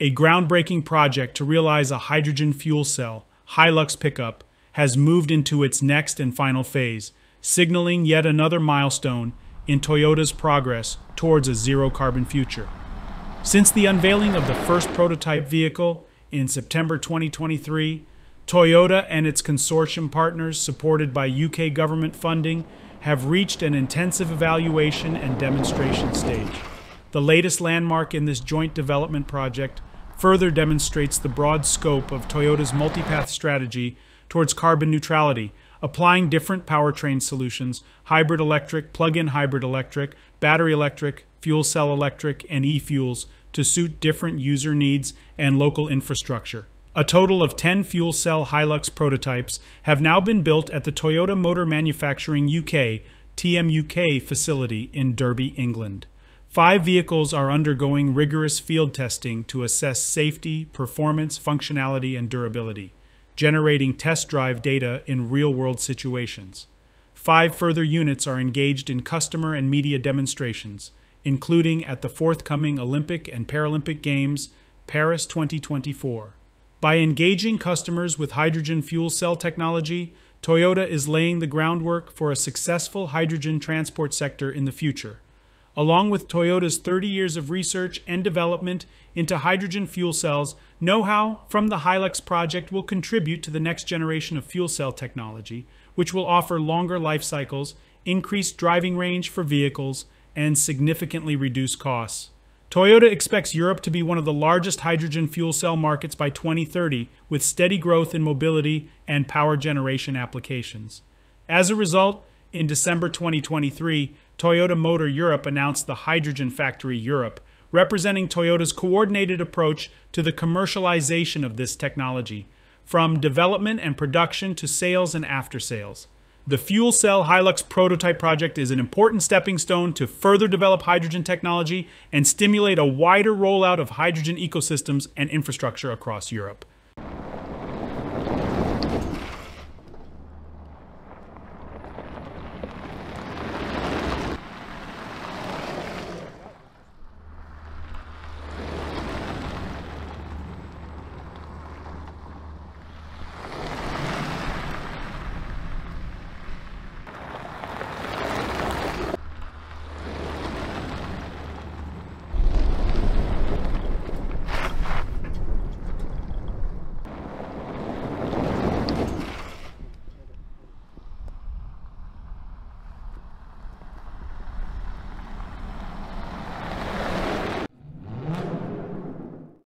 a groundbreaking project to realize a hydrogen fuel cell, Hilux pickup, has moved into its next and final phase, signaling yet another milestone in Toyota's progress towards a zero carbon future. Since the unveiling of the first prototype vehicle in September 2023, Toyota and its consortium partners, supported by UK government funding, have reached an intensive evaluation and demonstration stage. The latest landmark in this joint development project further demonstrates the broad scope of Toyota's multipath strategy towards carbon neutrality, applying different powertrain solutions hybrid electric, plug in hybrid electric, battery electric, fuel cell electric, and e fuels to suit different user needs and local infrastructure. A total of 10 fuel cell Hilux prototypes have now been built at the Toyota Motor Manufacturing UK TMUK facility in Derby, England. Five vehicles are undergoing rigorous field testing to assess safety, performance, functionality, and durability, generating test drive data in real world situations. Five further units are engaged in customer and media demonstrations, including at the forthcoming Olympic and Paralympic Games, Paris 2024. By engaging customers with hydrogen fuel cell technology, Toyota is laying the groundwork for a successful hydrogen transport sector in the future. Along with Toyota's 30 years of research and development into hydrogen fuel cells, know how from the Hilux project will contribute to the next generation of fuel cell technology, which will offer longer life cycles, increased driving range for vehicles, and significantly reduce costs. Toyota expects Europe to be one of the largest hydrogen fuel cell markets by 2030, with steady growth in mobility and power generation applications. As a result, in December 2023, Toyota Motor Europe announced the Hydrogen Factory Europe, representing Toyota's coordinated approach to the commercialization of this technology, from development and production to sales and after sales. The Fuel Cell Hilux prototype project is an important stepping stone to further develop hydrogen technology and stimulate a wider rollout of hydrogen ecosystems and infrastructure across Europe.